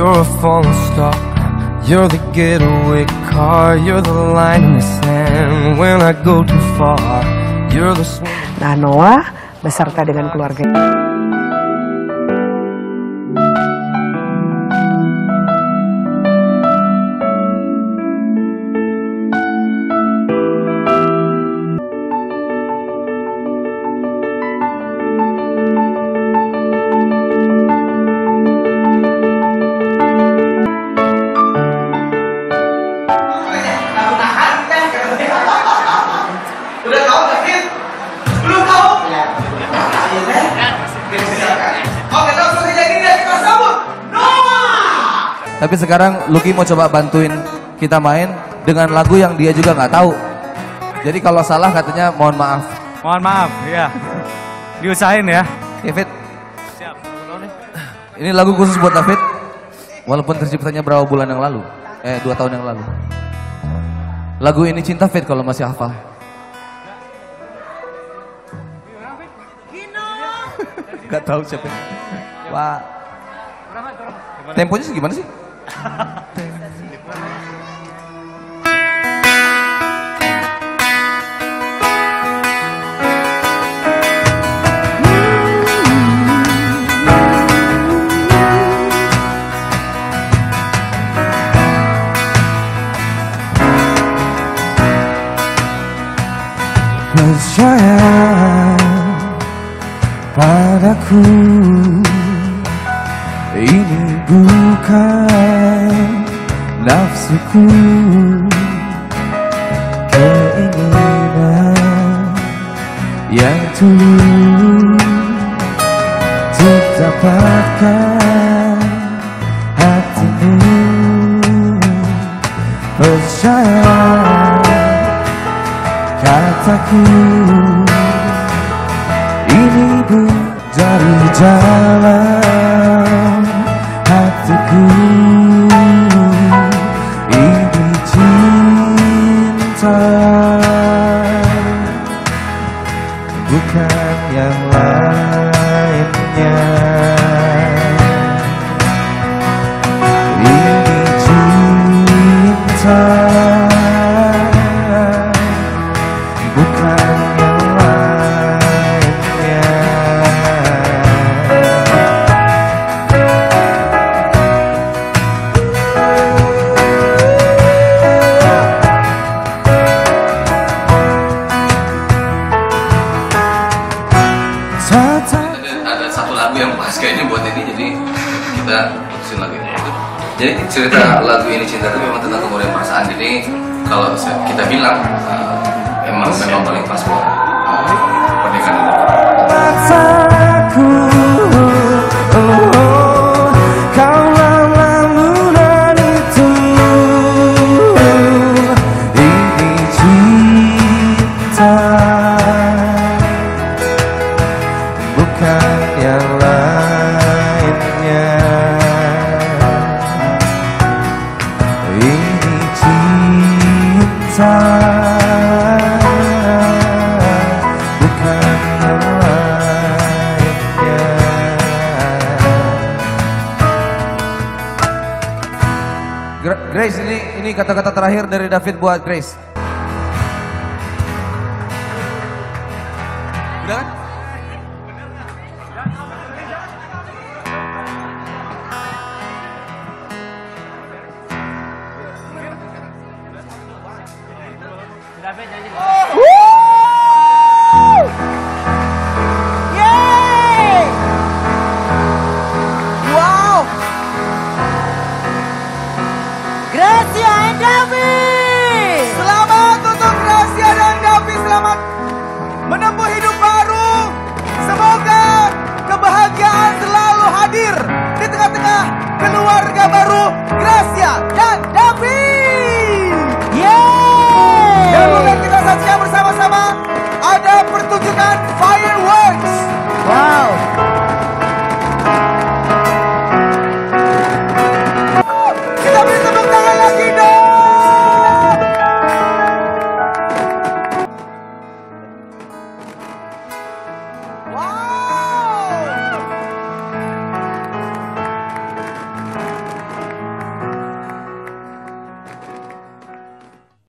You're a falling star. You're the getaway car. You're the line in the sand when I go too far. You're the swing. Nah, Noah beserta dengan keluarga. Tapi sekarang Lucky mau coba bantuin kita main dengan lagu yang dia juga nggak tahu. Jadi kalau salah katanya mohon maaf. Mohon maaf, ya. Diusahain ya. David. Ini lagu khusus buat David. Walaupun terciptanya berapa bulan yang lalu. Eh, dua tahun yang lalu. Lagu ini cinta Fit kalau masih hafal. Gak tahu siapa. Wah. Temponya segimana sih? Percaya padaku Ini bukan nafsuku. Keinginan yang tulus Untuk hatimu. Percaya kataku Ini pun dari dalam Bukan yang lainnya. Ini cinta ini jadi kita putusin lagu ini jadi cerita lagu ini cinta itu memang tentang kemudian perasaan jadi kalau kita bilang eh, emang memang paling pas buat eh, pernikahan ini kata-kata terakhir dari David buat Grace udah kan? Gracia and David. Selamat untuk Gracia dan Davi selamat menempuh hidup baru. Semoga kebahagiaan selalu hadir di tengah-tengah keluarga baru